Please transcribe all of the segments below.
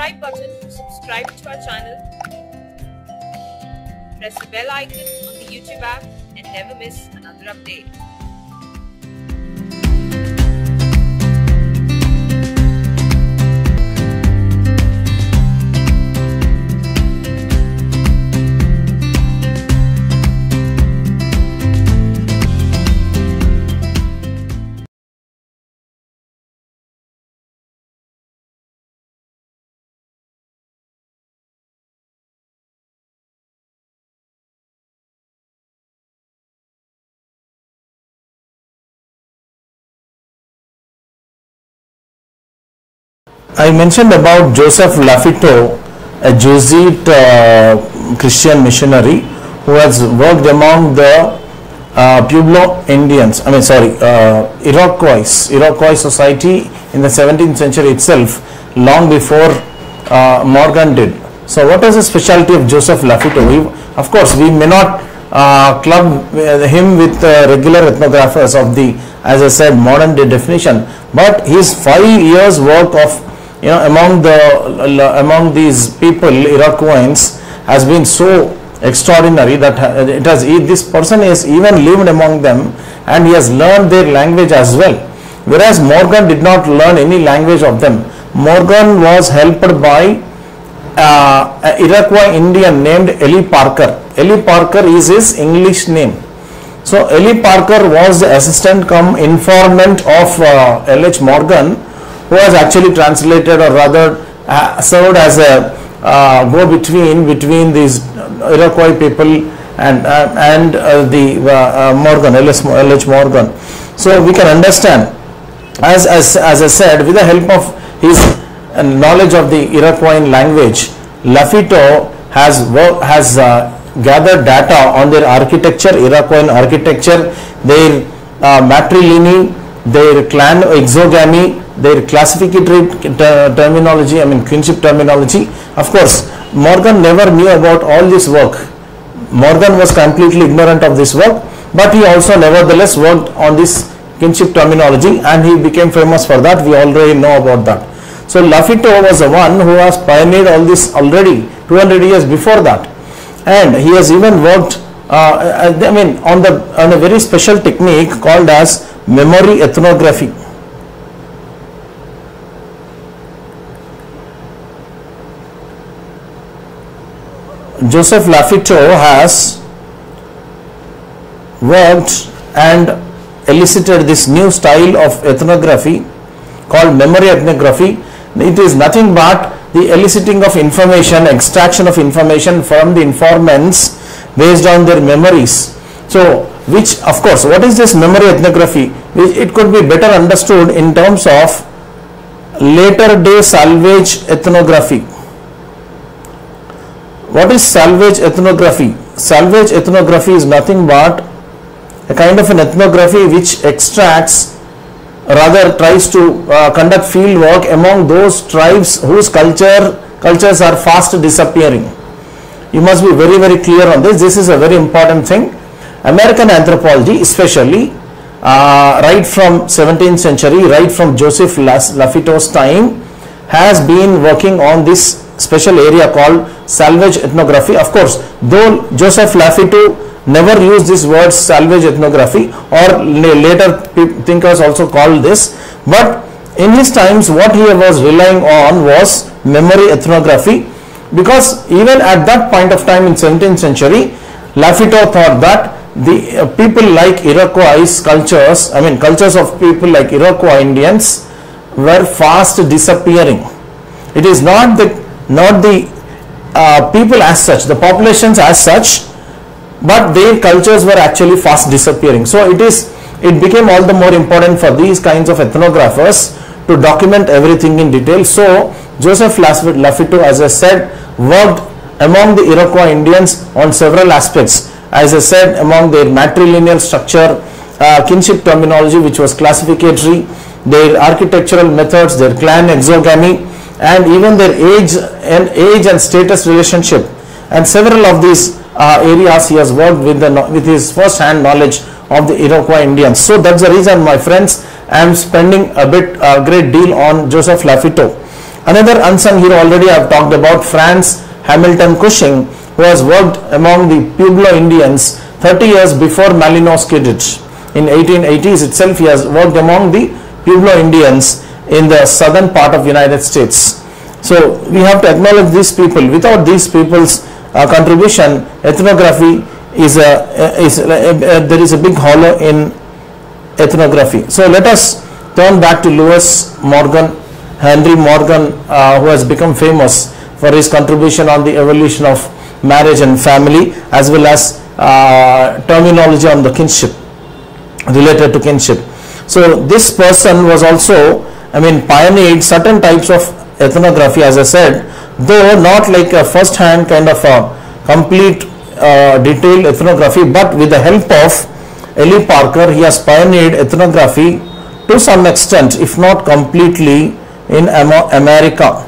subscribe button to subscribe to our channel. Press the bell icon on the YouTube app and never miss another update. I mentioned about Joseph Lafitau, a Jesuit uh, Christian missionary who has worked among the uh, Pueblo Indians, I mean, sorry, uh, Iroquois, Iroquois society in the 17th century itself, long before uh, Morgan did. So, what is the specialty of Joseph Lafitau? We, of course, we may not uh, club uh, him with regular ethnographers of the, as I said, modern day definition, but his five years work of you know among the among these people Iroquois has been so extraordinary that it has this person has even lived among them and he has learned their language as well. Whereas Morgan did not learn any language of them. Morgan was helped by uh, Iroquois Indian named Ely Parker. Ely Parker is his English name. So Ely Parker was the assistant come informant of uh, L.H. Morgan who has actually translated or rather uh, served as a uh, go-between between these Iroquois people and uh, and uh, the uh, uh, Morgan L.S. L.H. Morgan. So we can understand as, as as I said with the help of his knowledge of the Iroquois language, Lafitau has has gathered data on their architecture, Iroquois architecture, their matrilineal, their clan exogamy, their classificatory terminology, I mean kinship terminology. Of course, Morgan never knew about all this work. Morgan was completely ignorant of this work, but he also nevertheless worked on this kinship terminology and he became famous for that. We already know about that. So Lafitau was the one who has pioneered all this already 200 years before that, and he has even worked. Uh, I mean, on the on a very special technique called as memory ethnography. Joseph Lafitau has worked and elicited this new style of ethnography called memory ethnography. It is nothing but the eliciting of information, extraction of information from the informants based on their memories. So, which of course, what is this memory ethnography? It could be better understood in terms of later day salvage ethnography. What is salvage ethnography? Salvage ethnography is nothing but a kind of an ethnography which extracts rather tries to uh, conduct field work among those tribes whose culture cultures are fast disappearing. You must be very very clear on this. This is a very important thing. American anthropology especially uh, right from 17th century right from joseph lafitau's time has been working on this special area called salvage ethnography. Of course though joseph lafitau never used this word salvage ethnography or later thinkers also called this but in his times what he was relying on was memory ethnography because even at that point of time in 17th century Lafitau thought that the uh, people like Iroquois cultures I mean cultures of people like Iroquois Indians were fast disappearing. It is not the not the uh, people as such the populations as such but their cultures were actually fast disappearing. So it is it became all the more important for these kinds of ethnographers to document everything in detail. So Joseph Lafitau, as I said, worked among the Iroquois Indians on several aspects. As I said, among their matrilineal structure, uh, kinship terminology, which was classificatory, their architectural methods, their clan exogamy, and even their age and age and status relationship, and several of these uh, areas he has worked with the with his first hand knowledge of the Iroquois Indians. So that's the reason, my friends, I am spending a bit a great deal on Joseph Lafitau. Another unsung hero already I have talked about Franz Hamilton Cushing who has worked among the Pueblo Indians 30 years before Malinowski did. In 1880s itself he has worked among the Pueblo Indians in the southern part of United States. So we have to acknowledge these people. Without these people's uh, contribution, ethnography is a, is a, a, there is a big hollow in ethnography. So let us turn back to Lewis Morgan, Henry Morgan, uh, who has become famous for his contribution on the evolution of marriage and family, as well as uh, terminology on the kinship, related to kinship. So this person was also, I mean, pioneered certain types of ethnography, as I said, though not like a first-hand kind of a complete uh, detailed ethnography, but with the help of Ely Parker, he has pioneered ethnography to some extent, if not completely, in America.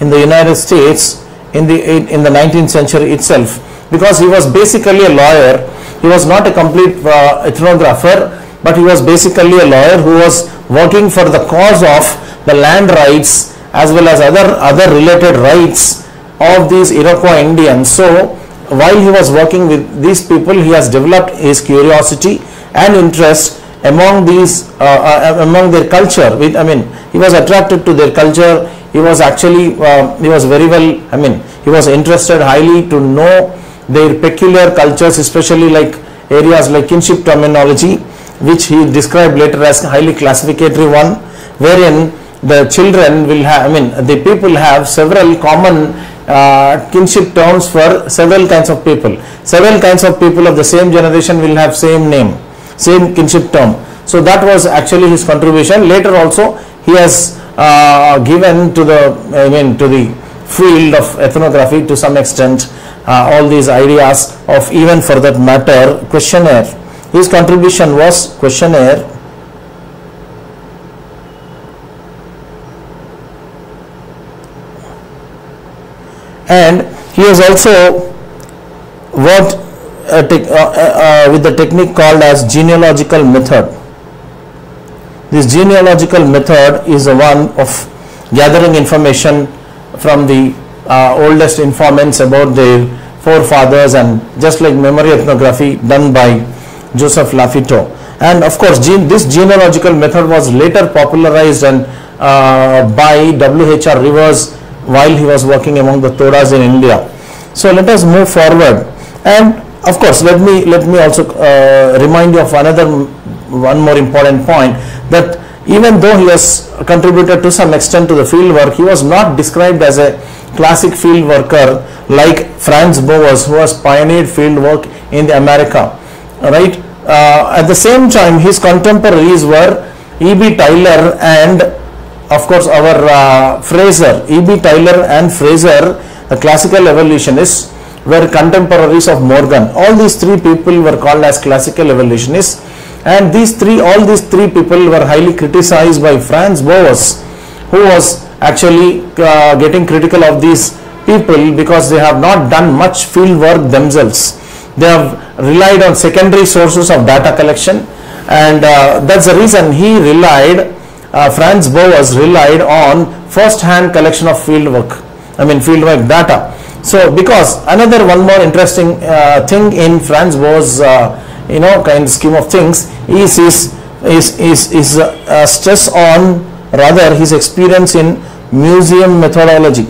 In the United States, in the in the 19th century itself, because he was basically a lawyer. He was not a complete uh, ethnographer, but he was basically a lawyer who was working for the cause of the land rights as well as other other related rights of these Iroquois Indians. So while he was working with these people, he has developed his curiosity and interest among these uh, uh, among their culture. With I mean, he was attracted to their culture. He was actually uh, he was very well. I mean, he was interested highly to know their peculiar cultures, especially like areas like kinship terminology, which he described later as highly classificatory one, wherein the children will have, I mean, the people have several common uh, kinship terms for several kinds of people. Several kinds of people of the same generation will have same name, same kinship term. So that was actually his contribution. Later also he has uh, given to the, I mean, to the field of ethnography to some extent uh, all these ideas of even for that matter questionnaire. His contribution was questionnaire and he has also worked uh, tech- uh, uh, with the technique called as genealogical method. This genealogical method is the one of gathering information from the uh, oldest informants about their forefathers and just like memory ethnography done by Joseph Lafitau. And of course, gene, this genealogical method was later popularized and uh, by W.H.R. Rivers while he was working among the Todas in India. So let us move forward. And of course, let me let me also uh, remind you of another one more important point that even though he has contributed to some extent to the field work, he was not described as a classic field worker like Franz Boas, who has pioneered field work in the America. Right. Uh, at the same time, his contemporaries were E.B. Tylor and of course our uh, Frazer, E.B. Tylor and Frazer, the classical evolutionists, were contemporaries of Morgan. All these three people were called as classical evolutionists, and these three, all these three people were highly criticized by Franz Boas, who was actually uh, getting critical of these people because they have not done much field work themselves. They have relied on secondary sources of data collection, and uh, that's the reason he relied uh, Franz Boas relied on first-hand collection of fieldwork, I mean fieldwork data. So because another one more interesting uh, thing in Franz Boas, uh, you know, kind of scheme of things is is is is, is uh, stress on rather his experience in museum methodology.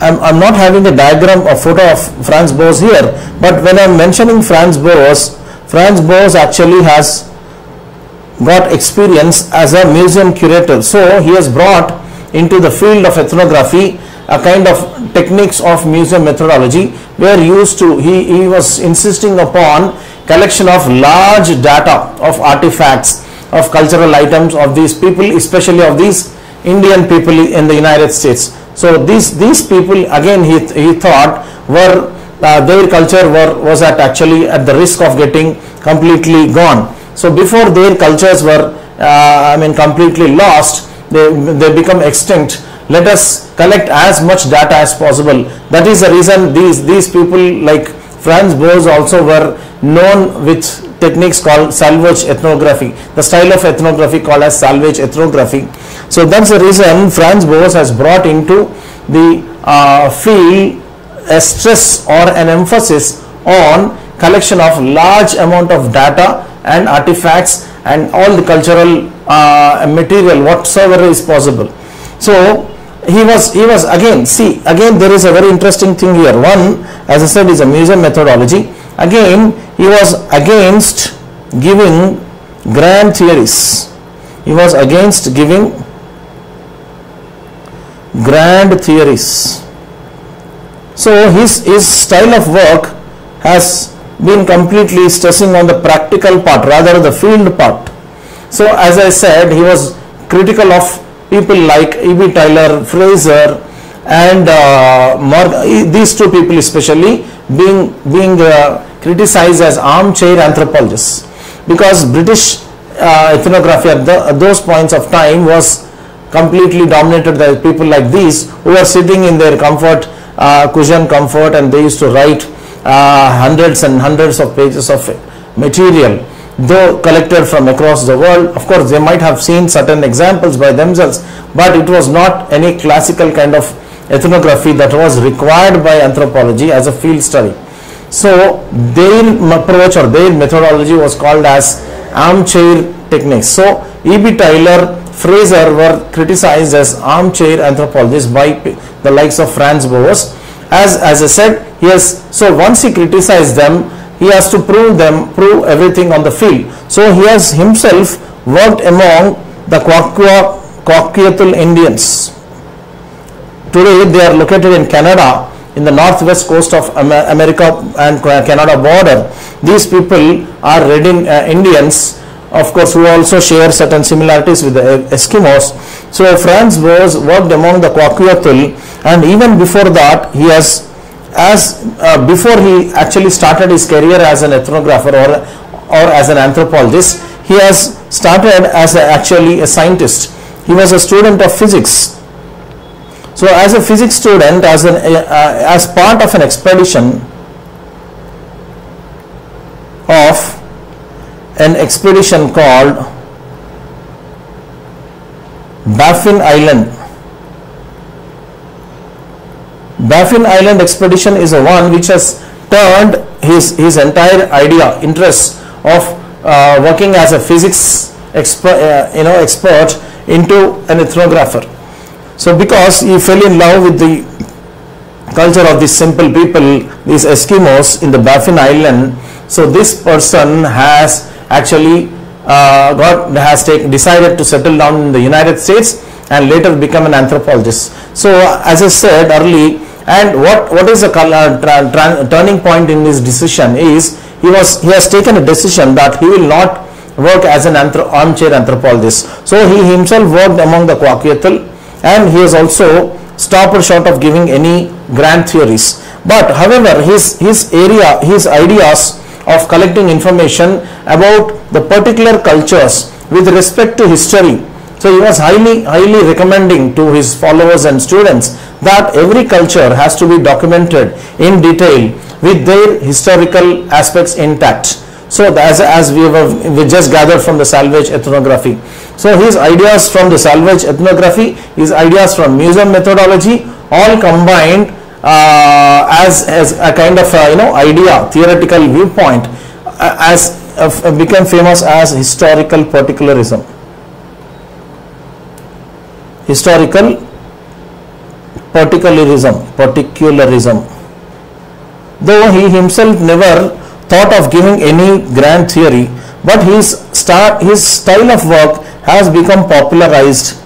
I'm, I'm not having a diagram or photo of Franz Boas here, but when I'm mentioning Franz Boas, Franz Boas actually has got experience as a museum curator. So he has brought into the field of ethnography a kind of techniques of museum methodology where used to he, he was insisting upon collection of large data of artifacts of cultural items of these people especially of these Indian people in the United States. So these these people again he, he thought were uh, their culture were was at actually at the risk of getting completely gone. So before their cultures were uh, I mean completely lost, they they become extinct. Let us collect as much data as possible. That is the reason these these people like Franz Boas also were known with techniques called salvage ethnography, the style of ethnography called as salvage ethnography. So that's the reason Franz Boas has brought into the uh, field a stress or an emphasis on collection of large amount of data and artifacts and all the cultural uh, material whatsoever is possible. So he was he was again see again there is a very interesting thing here one as I said is a museum methodology again he was against giving grand theories he was against giving grand theories so his his style of work has been completely stressing on the practical part rather the field part so as I said he was critical of people like E.B. Tylor, Frazer and uh, Morgan, these two people especially being, being uh, criticized as armchair anthropologists because British uh, ethnography at, the, at those points of time was completely dominated by people like these who were sitting in their comfort, cushion comfort and they used to write uh, hundreds and hundreds of pages of material though collected from across the world. Of course, they might have seen certain examples by themselves, but it was not any classical kind of ethnography that was required by anthropology as a field study. So their approach or their methodology was called as armchair techniques. So E.B. Tylor, Frazer were criticized as armchair anthropologists by the likes of Franz Boas. As, as I said, yes, so once he criticized them, he has to prove them, prove everything on the field. So he has himself worked among the Kwakiutl Indians. Today they are located in Canada in the northwest coast of America and Canada border. These people are Red uh, Indians of course who also share certain similarities with the Eskimos. So Franz was worked among the Kwakiutl and even before that he has as uh, before he actually started his career as an ethnographer or or as an anthropologist he has started as a, actually a scientist he was a student of physics so as a physics student as an uh, as part of an expedition of an expedition called Baffin Island Baffin Island expedition is a one which has turned his, his entire idea, interest of uh, working as a physics expert, uh, you know, expert into an ethnographer. So because he fell in love with the culture of these simple people, these Eskimos in the Baffin Island, so this person has actually uh, got has take, decided to settle down in the United States and later become an anthropologist. So as I said early, and what what is the turning point in his decision is he was he has taken a decision that he will not work as an anthro armchair anthropologist. So he himself worked among the Kwakiutl and he has also stopped short of giving any grand theories. But however, his, his area, his ideas of collecting information about the particular cultures with respect to history so he was highly, highly recommending to his followers and students that every culture has to be documented in detail with their historical aspects intact. So as, as we, have, we just gathered from the salvage ethnography. So his ideas from the salvage ethnography, his ideas from museum methodology, all combined uh, as, as a kind of a, you know idea, theoretical viewpoint, uh, as uh, became famous as historical particularism historical particularism particularism though he himself never thought of giving any grand theory but his start his style of work has become popularized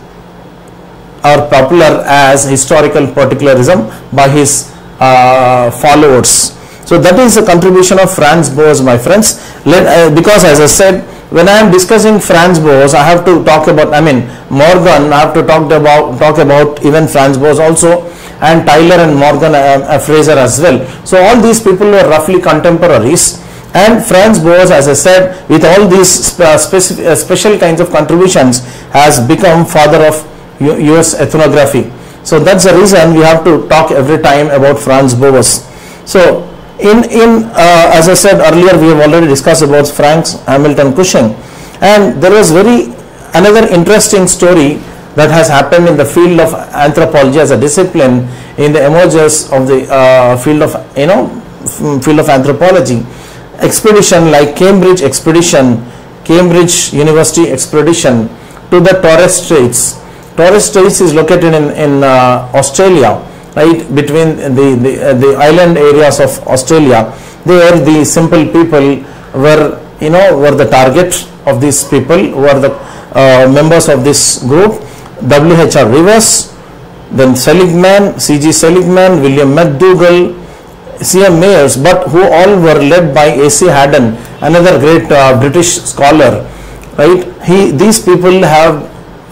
or popular as historical particularism by his uh, followers. So that is the contribution of Franz Boas my friends. Let, uh, because as I said when I am discussing Franz Boas, I have to talk about, I mean, Morgan, I have to talk about, talk about even Franz Boas also, and Tylor and Morgan uh, uh, Frazer as well. So all these people were roughly contemporaries. And Franz Boas, as I said, with all these spe uh, uh, special kinds of contributions, has become father of U US ethnography. So that's the reason we have to talk every time about Franz Boas. So in in uh, as I said earlier, we have already discussed about Franz Hamilton Cushing, and there was very another interesting story that has happened in the field of anthropology as a discipline in the emergence of the uh, field of you know field of anthropology expedition like Cambridge expedition, Cambridge University expedition to the Torres Straits. Torres Straits is located in, in uh, Australia, right between the, the, uh, the island areas of Australia. There the simple people were, you know, were the target of these people, were the uh, members of this group. W.H.R. Rivers, then Seligman, C.G. Seligman, William McDougall, C.M. Myers, but who all were led by A.C. Haddon, another great uh, British scholar, right? He, these people have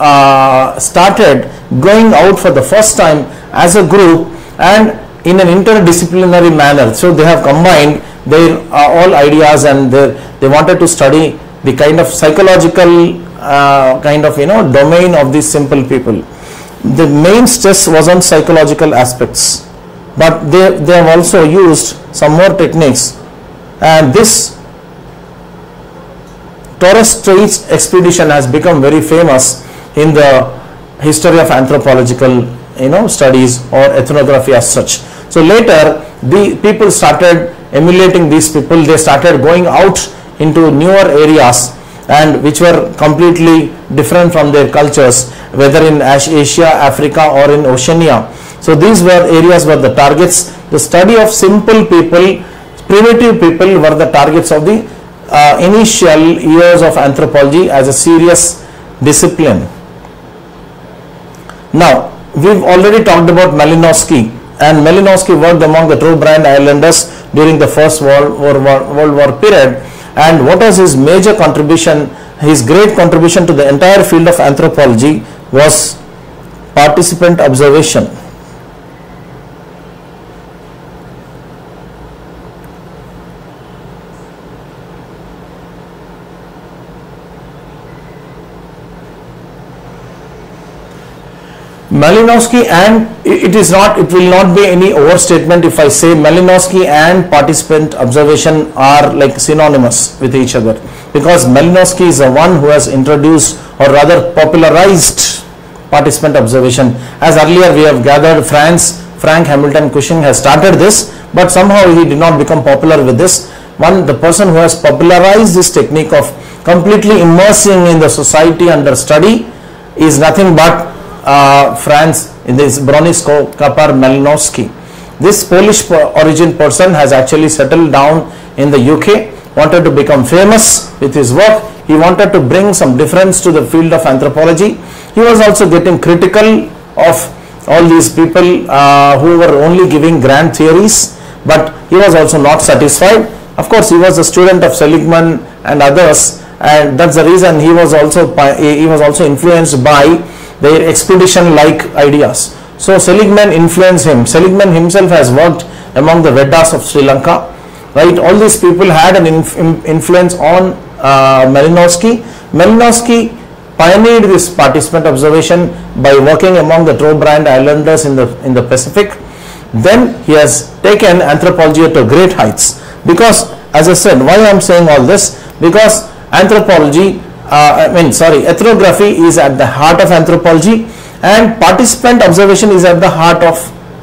uh, started going out for the first time as a group and in an interdisciplinary manner. So they have combined their uh, all ideas and they, they wanted to study the kind of psychological uh, kind of you know domain of these simple people. The main stress was on psychological aspects but they, they have also used some more techniques and this Torres Straits expedition has become very famous in the history of anthropological you know studies or ethnography as such. So later the people started emulating these people they started going out into newer areas and which were completely different from their cultures whether in Asia, Africa or in Oceania so these were areas were the targets. The study of simple people, primitive people were the targets of the uh, initial years of anthropology as a serious discipline. Now we've already talked about Malinowski and Malinowski worked among the true Trobriand Islanders during the First World War, World War period and what was his major contribution, his great contribution to the entire field of anthropology was participant observation. Malinowski and it is not it will not be any overstatement if I say Malinowski and participant observation are like synonymous with each other. Because Malinowski is the one who has introduced or rather popularized participant observation. As earlier we have gathered France Frank Hamilton Cushing has started this but somehow he did not become popular with this. One the person who has popularized this technique of completely immersing in the society under study is nothing but uh, France in this Bronislaw Kasper Malinowski. This Polish origin person has actually settled down in the UK, wanted to become famous with his work. He wanted to bring some difference to the field of anthropology. He was also getting critical of all these people uh, who were only giving grand theories, but he was also not satisfied. Of course, he was a student of Seligman and others, and that's the reason he was also he was also influenced by their expedition like ideas. So Seligman influenced him. Seligman himself has worked among the Veddas of Sri Lanka. Right, all these people had an inf influence on uh, Malinowski. Malinowski pioneered this participant observation by working among the Trobriand Islanders in the in the Pacific. Then he has taken anthropology to great heights because, as I said, why I am saying all this because anthropology uh, I mean sorry ethnography is at the heart of anthropology and participant observation is at the heart of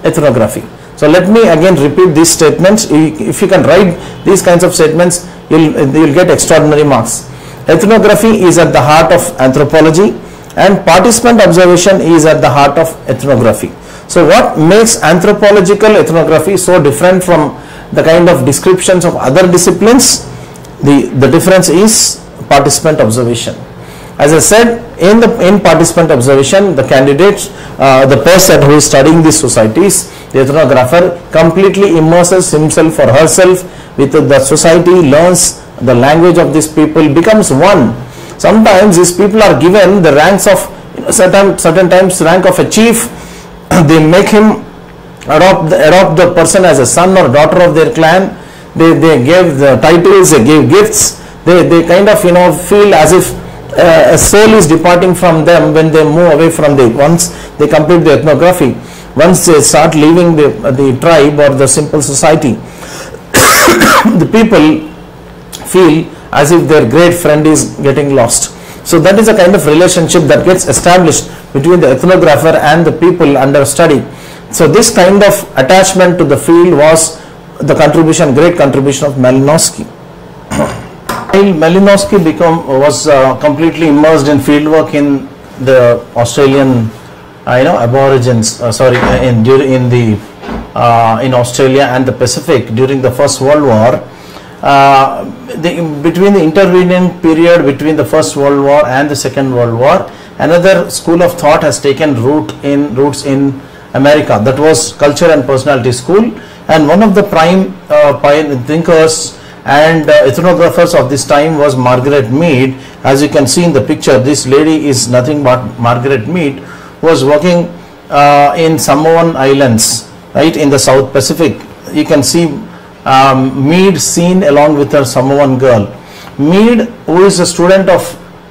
ethnography. So let me again repeat these statements. If you can write these kinds of statements, you'll, you'll get extraordinary marks. Ethnography is at the heart of anthropology and participant observation is at the heart of ethnography. So what makes anthropological ethnography so different from the kind of descriptions of other disciplines? The, the difference is participant observation. As I said, in the in participant observation, the candidate, uh, the person who is studying these societies, the ethnographer, completely immerses himself or herself with the society, learns the language of these people, becomes one. Sometimes these people are given the ranks of you know, certain certain times rank of a chief. they make him adopt the, adopt the person as a son or daughter of their clan. They they give the titles, they give gifts they, they kind of you know feel as if uh, a soul is departing from them when they move away from the once they complete the ethnography once they start leaving the, the tribe or the simple society the people feel as if their great friend is getting lost. So that is a kind of relationship that gets established between the ethnographer and the people under study. So this kind of attachment to the field was the contribution, great contribution of Malinowski. While Malinowski become was uh, completely immersed in fieldwork in the Australian, uh, you know, Aborigines. Uh, sorry, uh, in during in the uh, in Australia and the Pacific during the First World War. Uh, the, between the intervening period between the First World War and the Second World War, another school of thought has taken root in roots in America. That was Culture and Personality School, and one of the prime thinkers and uh, ethnographers of this time was Margaret Mead. As you can see in the picture, this lady is nothing but Margaret Mead, was working uh, in Samoan Islands, right in the South Pacific. You can see um, Mead seen along with her Samoan girl. Mead, who is a student of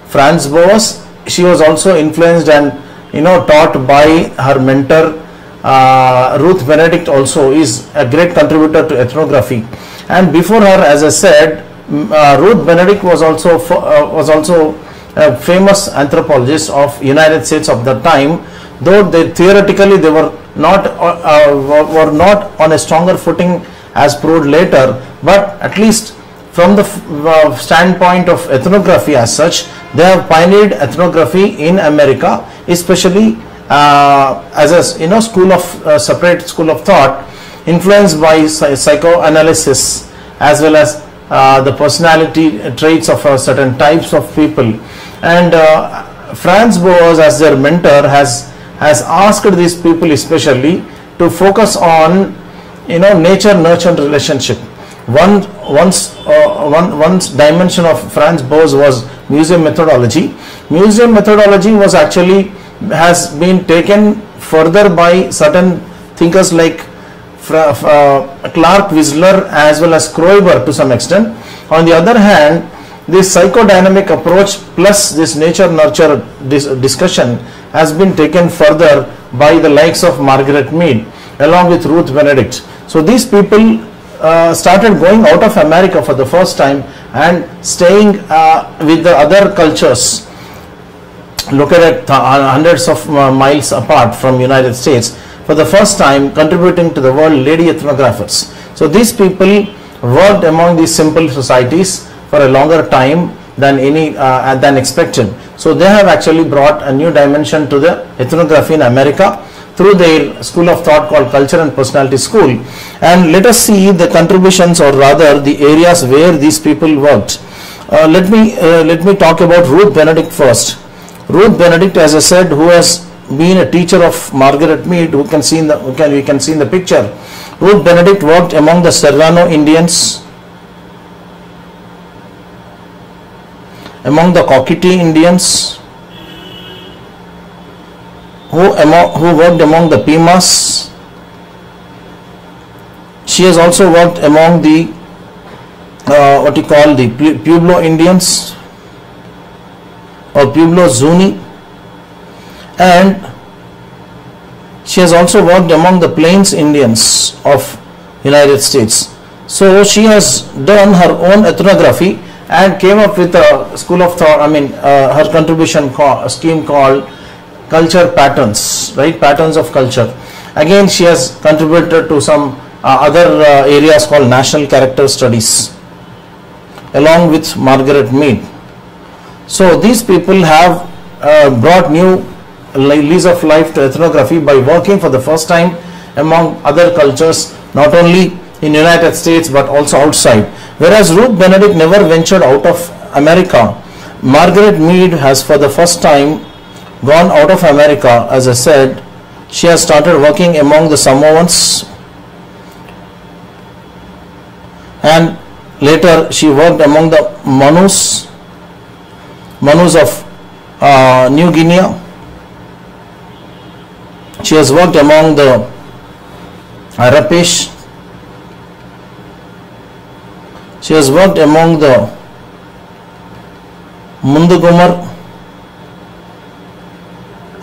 Franz Boas, she was also influenced and you know taught by her mentor uh, Ruth Benedict also is a great contributor to ethnography and before her as I said uh, Ruth Benedict was also uh, was also a famous anthropologist of United States of that time though they theoretically they were not uh, were not on a stronger footing as proved later but at least from the uh, standpoint of ethnography as such they have pioneered ethnography in America especially uh, as a you know school of uh, separate school of thought influenced by psychoanalysis as well as uh, the personality traits of certain types of people. And Franz Boas as their mentor has has asked these people especially to focus on you know nature nurture relationship. One once uh, one one dimension of Franz Boas was museum methodology. Museum methodology was actually has been taken further by certain thinkers like uh, Clark Wissler as well as Kroeber to some extent. On the other hand, this psychodynamic approach plus this nature nurture dis discussion has been taken further by the likes of Margaret Mead along with Ruth Benedict. So these people uh, started going out of America for the first time and staying uh, with the other cultures located hundreds of uh, miles apart from United States for the first time contributing to the world lady ethnographers. So these people worked among these simple societies for a longer time than any uh, than expected. So they have actually brought a new dimension to the ethnography in America through their school of thought called Culture and Personality School. And let us see the contributions or rather the areas where these people worked. Uh, let me uh, let me talk about Ruth Benedict first. Ruth Benedict, as I said, who has been a teacher of Margaret Mead, who can see in the who can we can see in the picture. Ruth Benedict worked among the Serrano Indians, among the Cochiti Indians, who, among, who worked among the Pimas. She has also worked among the uh, what you call the Pueblo Indians or Pueblo Zuni and she has also worked among the Plains Indians of United States. So she has done her own ethnography and came up with a school of thought, I mean uh, her contribution call, scheme called culture patterns, right, patterns of culture. Again she has contributed to some uh, other uh, areas called national character studies along with Margaret Mead. So these people have uh, brought new lease of life to ethnography by working for the first time among other cultures, not only in United States but also outside. Whereas Ruth Benedict never ventured out of America, Margaret Mead has for the first time gone out of America. As I said, she has started working among the Samoans and later she worked among the Manus Manus of uh, New Guinea. She has worked among the Arapesh. She has worked among the Mundugumor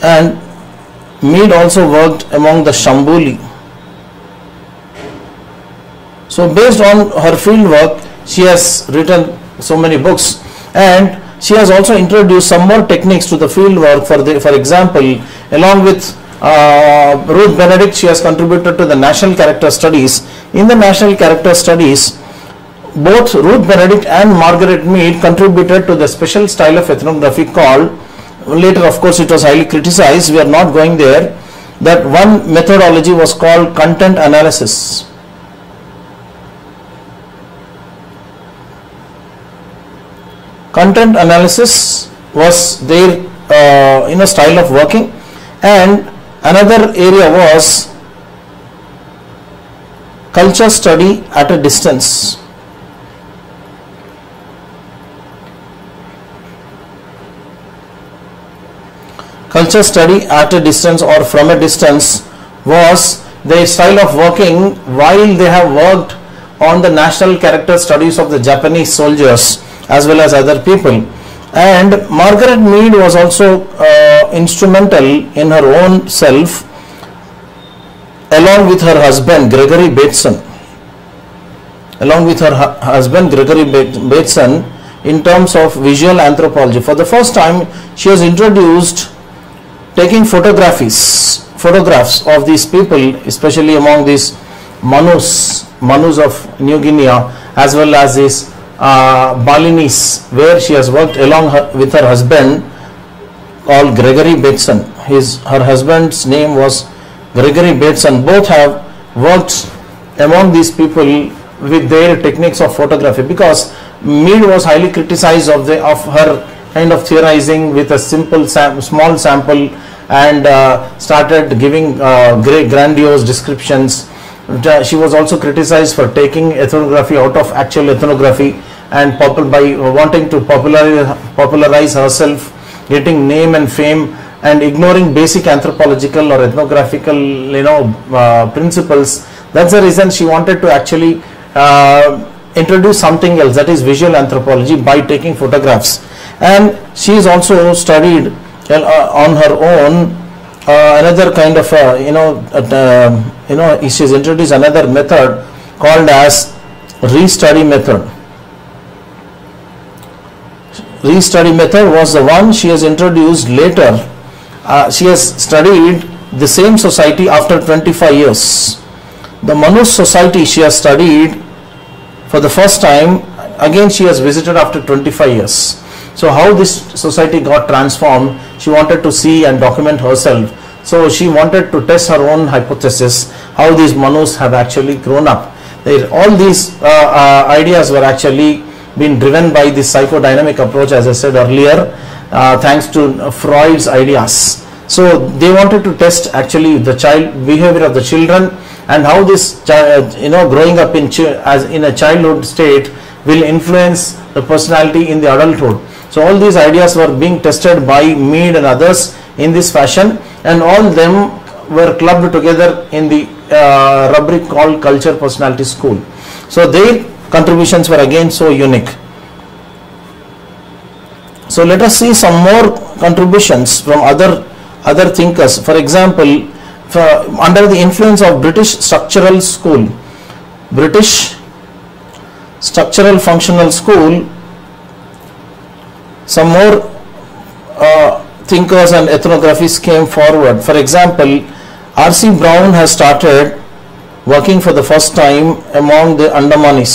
and Mead also worked among the Tchambuli. So based on her field work, she has written so many books and she has also introduced some more techniques to the field work. For the, for example, along with uh, Ruth Benedict, she has contributed to the National Character Studies. In the National Character Studies, both Ruth Benedict and Margaret Mead contributed to the special style of ethnography called, later of course it was highly criticized, we are not going there, that one methodology was called content analysis. Content analysis was their uh, you know style of working and another area was culture study at a distance. culture study at a distance or from a distance was their style of working while they have worked on the national character studies of the Japanese soldiers as well as other people. And Margaret Mead was also uh, instrumental in her own self along with her husband Gregory Bateson. Along with her hu- husband Gregory Bateson in terms of visual anthropology. For the first time, she has introduced taking photographies, photographs of these people, especially among these Manus, Manus of New Guinea, as well as these uh, Balinese, where she has worked along her, with her husband called Gregory Bateson. His her husband's name was Gregory Bateson. Both have worked among these people with their techniques of photography because Mead was highly criticized of the of her kind of theorizing with a simple sam- small sample and uh, started giving uh, great grandiose descriptions. Uh, She was also criticized for taking ethnography out of actual ethnography and by wanting to popularize, popularize herself, getting name and fame and ignoring basic anthropological or ethnographical you know uh, principles. That's the reason she wanted to actually uh, introduce something else that is visual anthropology by taking photographs and she is also studied uh, on her own another kind of uh, you know uh, you know she has introduced another method called as restudy method. Restudy method was the one she has introduced later. Uh, she has studied the same society after 25 years. The manus society she has studied for the first time again she has visited after 25 years. So how this society got transformed she wanted to see and document herself so she wanted to test her own hypothesis how these manus have actually grown up. All these uh, uh, ideas were actually been driven by this psychodynamic approach as i said earlier uh, thanks to freud's ideas. So they wanted to test actually the child behavior of the children and how this chi- you know growing up in as in a childhood state will influence the personality in the adulthood. So all these ideas were being tested by mead and others in this fashion and all them were clubbed together in the uh, rubric called culture personality school. So their contributions were again so unique. So let us see some more contributions from other other thinkers. For example for, under the influence of british structural school british structural functional school some more uh, thinkers and ethnographies came forward. For example rc brown has started working for the first time among the andamanis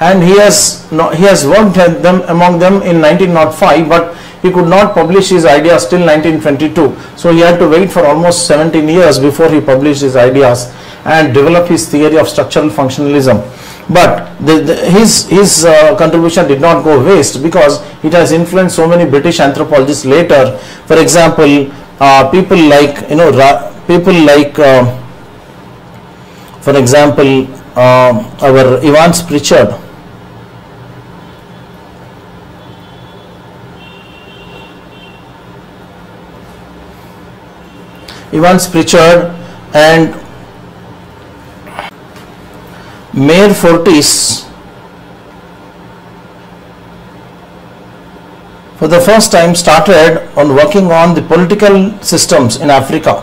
and he has he has worked at them among them in 1905 but he could not publish his ideas till 1922 so he had to wait for almost 17 years before he published his ideas and develop his theory of structural functionalism but the, the, his his uh, contribution did not go waste because it has influenced so many british anthropologists later. For example uh, people like you know Ra- people like uh, for example uh, our Evans Pritchard. Evans Pritchard and Meyer Fortes for the first time started on working on the political systems in Africa.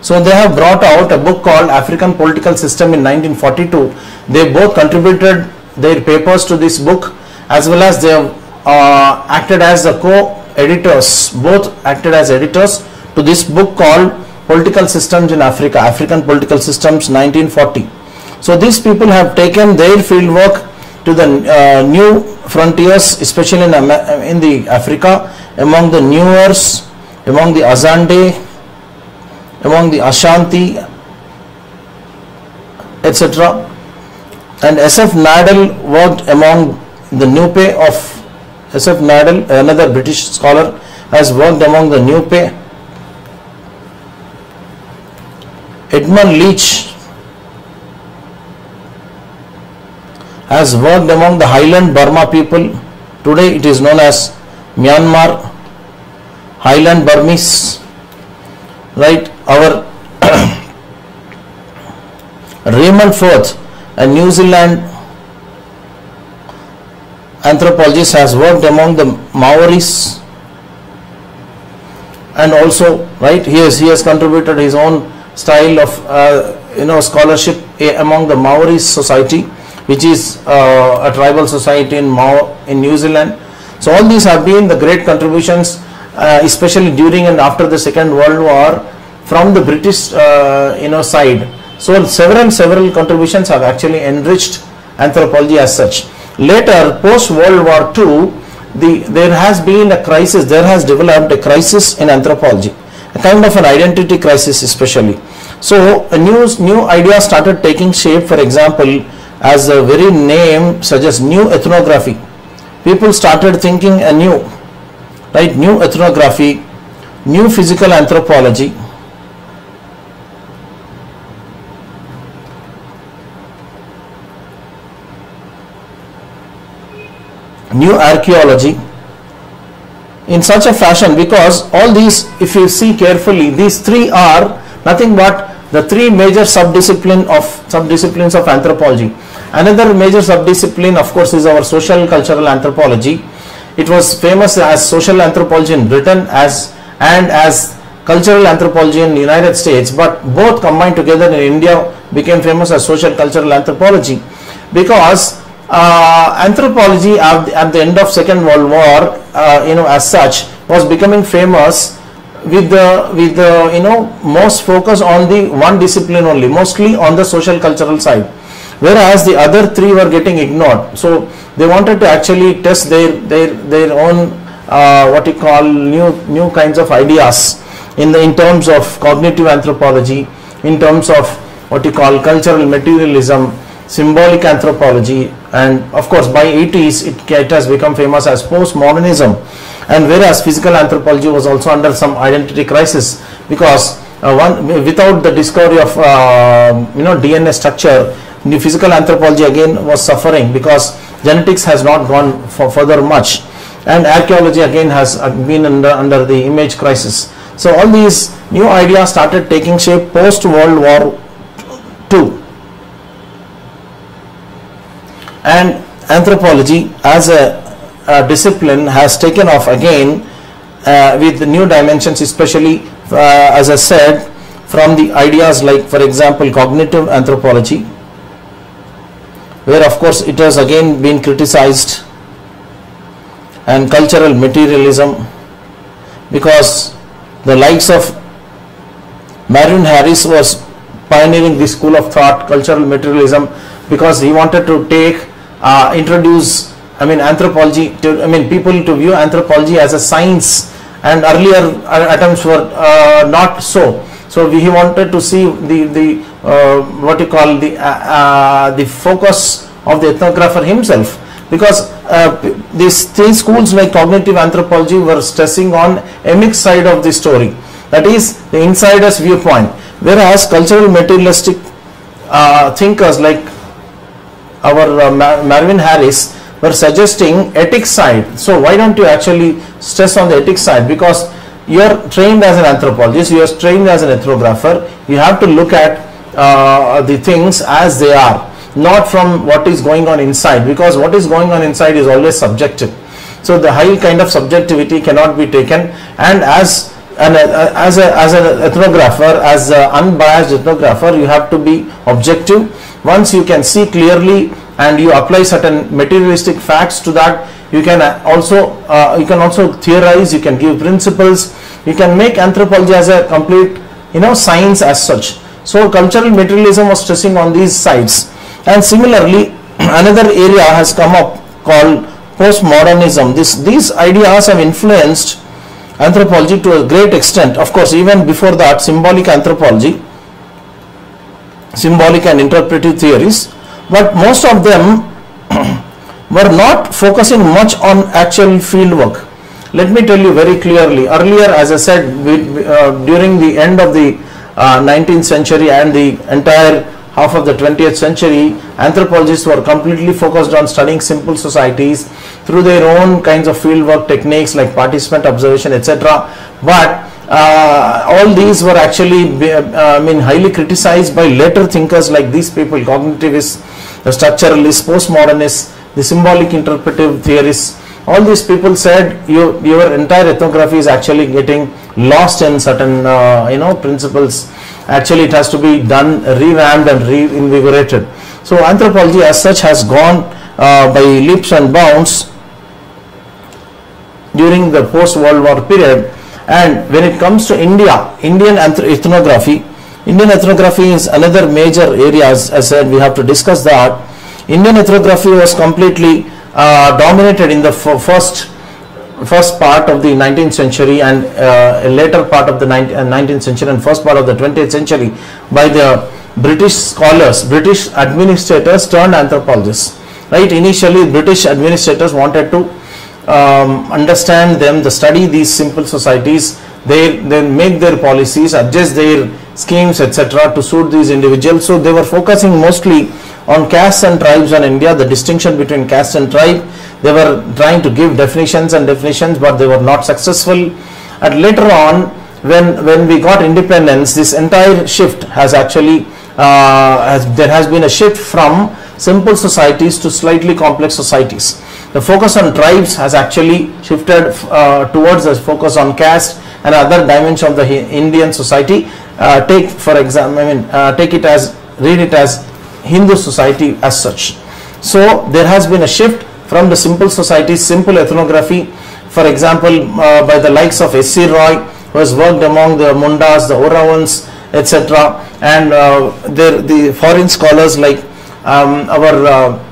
So they have brought out a book called African Political System in 1942. They both contributed their papers to this book as well as they have uh, acted as the co-editors, both acted as editors to this book called Political Systems in Africa, African Political Systems 1940. So these people have taken their field work to the uh, new frontiers, especially in, in the Africa, among the Nuers, among the Azande, among the Ashanti, etc. And SF Nadel worked among the Nupe of SF Nadel, another British scholar, has worked among the Nupe. Edmund Leach has worked among the Highland Burma people. Today it is known as Myanmar, Highland Burmese. Right, our Raymond Firth, a New Zealand anthropologist, has worked among the Maoris and also right he has he has contributed his own style of uh, you know scholarship eh, among the Maori society which is uh, a tribal society in Mao in New Zealand. So all these have been the great contributions uh, especially during and after the second world war from the British uh, you know side. So several several contributions have actually enriched anthropology as such. Later post world war II the, there has been a crisis, there has developed a crisis in anthropology, a kind of an identity crisis especially. So a new, new idea started taking shape, for example, as the very name suggests, new ethnography. People started thinking anew, right, new ethnography, new physical anthropology, new archaeology. In such a fashion because all these if you see carefully these three are nothing but the three major subdiscipline of subdisciplines of anthropology another major subdiscipline of course is our social cultural anthropology. It was famous as social anthropology in britain as and as cultural anthropology in the united states but both combined together in india became famous as social cultural anthropology. Because uh, anthropology at the, at the end of second world war uh, you know as such was becoming famous with the with the you know most focus on the one discipline only mostly on the social cultural side whereas the other three were getting ignored. So they wanted to actually test their their their own uh, what you call new new kinds of ideas in the in terms of cognitive anthropology in terms of what you call cultural materialism symbolic anthropology and of course by 80s it, it has become famous as postmodernism. And whereas physical anthropology was also under some identity crisis because uh, one without the discovery of uh, you know DNA structure physical anthropology again was suffering because genetics has not gone for further much. And archaeology again has uh, been under under the image crisis. So all these new ideas started taking shape post world war II and anthropology as a, a discipline has taken off again uh, with new dimensions especially uh, as I said from the ideas like for example cognitive anthropology where of course it has again been criticized and cultural materialism because the likes of Marvin Harris was pioneering the school of thought cultural materialism because he wanted to take uh, introduce I mean anthropology to I mean people to view anthropology as a science and earlier attempts were uh, not so so we, he wanted to see the the uh, what you call the the focus of the ethnographer himself because uh, these three schools like cognitive anthropology were stressing on mixed side of the story that is the insider's viewpoint whereas cultural materialistic uh, thinkers like our uh, Marvin Harris were suggesting etics side. So why don't you actually stress on the etics side? Because you are trained as an anthropologist, you are trained as an ethnographer. You have to look at uh, the things as they are, not from what is going on inside. Because what is going on inside is always subjective. So the high kind of subjectivity cannot be taken. And as and uh, as a as an ethnographer as an unbiased ethnographer you have to be objective once you can see clearly and you apply certain materialistic facts to that you can also uh, you can also theorize you can give principles you can make anthropology as a complete you know science as such. So cultural materialism was stressing on these sides. And similarly another area has come up called postmodernism. This these ideas have influenced anthropology to a great extent. Of course even before that symbolic anthropology symbolic and interpretive theories. But most of them were not focusing much on actual field work. Let me tell you very clearly earlier as i said we, uh, during the end of the uh, 19th century and the entire half of the 20th century anthropologists were completely focused on studying simple societies through their own kinds of fieldwork techniques like participant observation etc but uh, all these were actually uh, I mean highly criticized by later thinkers like these people cognitivists structuralists postmodernists the symbolic interpretive theorists all these people said you, your entire ethnography is actually getting lost in certain uh, you know principles. Actually it has to be done revamped and reinvigorated. So anthropology as such has gone uh, by leaps and bounds during the post world war period. And when it comes to india indian ethnography indian ethnography is another major area as i said we have to discuss that indian ethnography was completely uh, dominated in the first first part of the 19th century and uh, later part of the 19th uh, century and first part of the 20th century by the British scholars, British administrators turned anthropologists. Right? Initially, British administrators wanted to um, understand them, the study these simple societies, they then make their policies, adjust their schemes, etc., to suit these individuals. So they were focusing mostly on castes and tribes in India, the distinction between caste and tribe they were trying to give definitions and definitions but they were not successful and later on when when we got independence this entire shift has actually uh, has, there has been a shift from simple societies to slightly complex societies the focus on tribes has actually shifted uh, towards the focus on caste and other dimensions of the Indian society. Uh, take for example, I mean, uh, take it as read it as Hindu society as such. So there has been a shift from the simple society, simple ethnography, for example, uh, by the likes of S.C. Roy, who has worked among the Mundas, the Oraons, etc. And uh, the foreign scholars like um, our uh,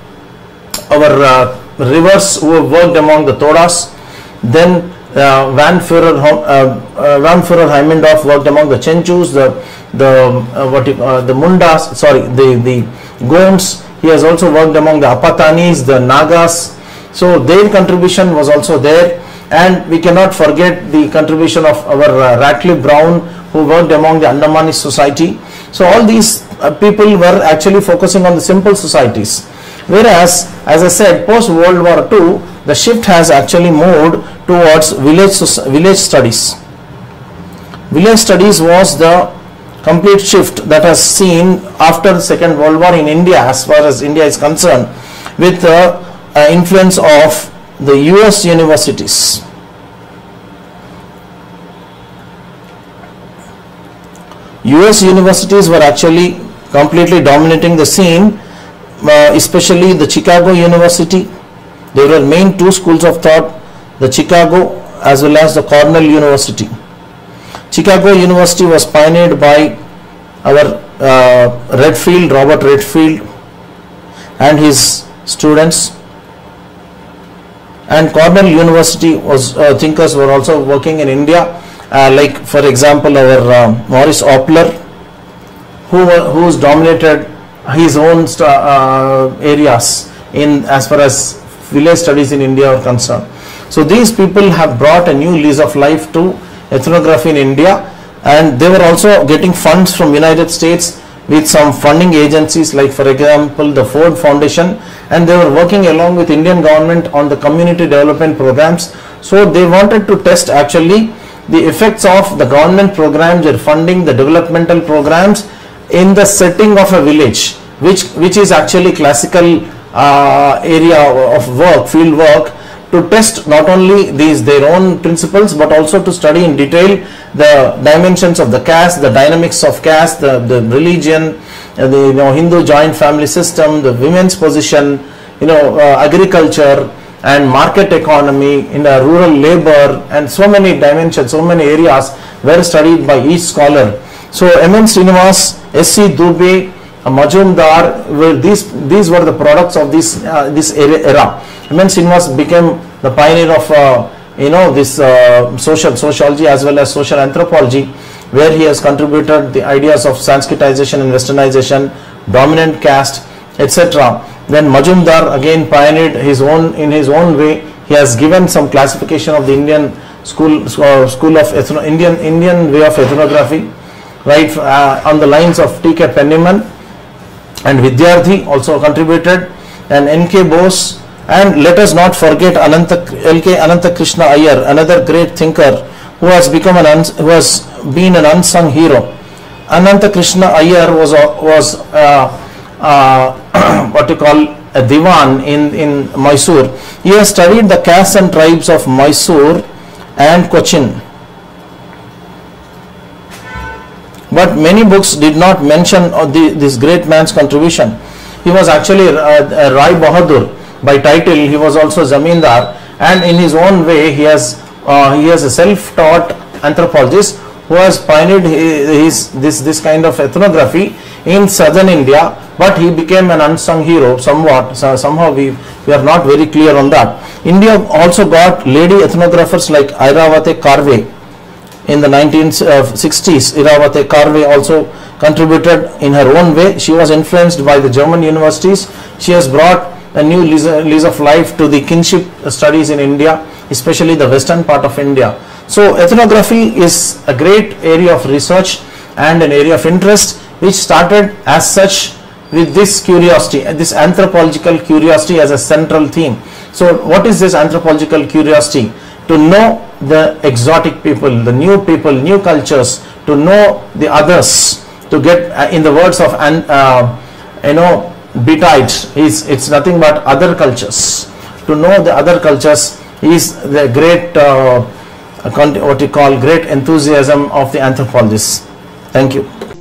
our Rivers who have worked among the Todas. Then uh, Van Fürer uh, Van Fürer Haimendorf worked among the Chenchus, the the what the Mundas, sorry, the the Gonds he has also worked among the Apatanis, the Nagas. So their contribution was also there. And we cannot forget the contribution of our uh, Radcliffe Brown who worked among the Andamanese society. So all these uh, people were actually focusing on the simple societies. Whereas, as I said, post World War II, the shift has actually moved towards village, village studies. Village studies was the complete shift that has seen after the Second World War in India as far as India is concerned with the uh, influence of the US universities. US universities were actually completely dominating the scene, uh, especially the Chicago University. There were main two schools of thought, the Chicago as well as the Cornell University. Chicago University was pioneered by our uh, Redfield, Robert Redfield and his students and Cornell University was uh, thinkers were also working in India uh, like for example our uh, Morris Opler who who's dominated his own uh, areas in as far as village studies in India are concerned. So these people have brought a new lease of life to ethnography in India and they were also getting funds from United States with some funding agencies like for example the Ford Foundation and they were working along with Indian government on the community development programs. So they wanted to test actually the effects of the government programs or funding the developmental programs in the setting of a village which which is actually classical uh, area of work field work to test not only these their own principles but also to study in detail the dimensions of the caste, the dynamics of caste, the, the religion, uh, the you know Hindu joint family system, the women's position, you know uh, agriculture and market economy in a rural labor and so many dimensions, so many areas were studied by each scholar. So M.N. Srinivas, S.C. Dube, Majumdar, were these these were the products of this uh, this era. era. M.N. Srinivas became the pioneer of uh, you know this uh, social sociology as well as social anthropology, where he has contributed the ideas of Sanskritization and Westernization, dominant caste, etc. Then Majumdar again pioneered his own in his own way. He has given some classification of the Indian school uh, school of ethno, Indian Indian way of ethnography, right uh, on the lines of T.K. Penniman and Vidyarthi also contributed and N.K. Bose and let us not forget Ananta, L.K. Ananta Krishna Iyer, another great thinker who has become an who has been an unsung hero. Ananta Krishna Iyer was a, was uh, uh, what you call a divan in in Mysore. He has studied the castes and tribes of Mysore and Cochin. But many books did not mention uh, the, this great man's contribution. He was actually uh, uh, Rai Bahadur by title. He was also Zamindar, and in his own way, he has uh, he has a self-taught anthropologist who has pioneered his, his this this kind of ethnography in southern India. But he became an unsung hero somewhat. So somehow we we are not very clear on that. India also got lady ethnographers like Irawati Karve in the 1960s, uh, Irawati Karve also contributed in her own way. She was influenced by the German universities. She has brought a new lease, uh, lease of life to the kinship studies in India, especially the western part of India. So ethnography is a great area of research and an area of interest which started as such with this curiosity, uh, this anthropological curiosity as a central theme. So what is this anthropological curiosity? To know the exotic people, the new people, new cultures, to know the others, to get, uh, in the words of, an, uh, you know, Beattie, is it's nothing but other cultures. To know the other cultures is the great, uh, what you call great enthusiasm of the anthropologists. Thank you.